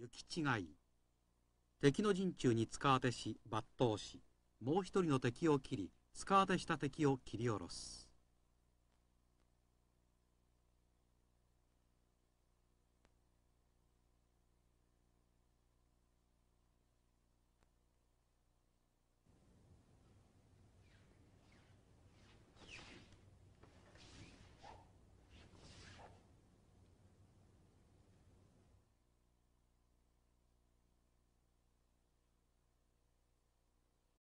行き違い。敵の陣中に使わてし抜刀しもう一人の敵を斬り使わてした敵を切り下ろす。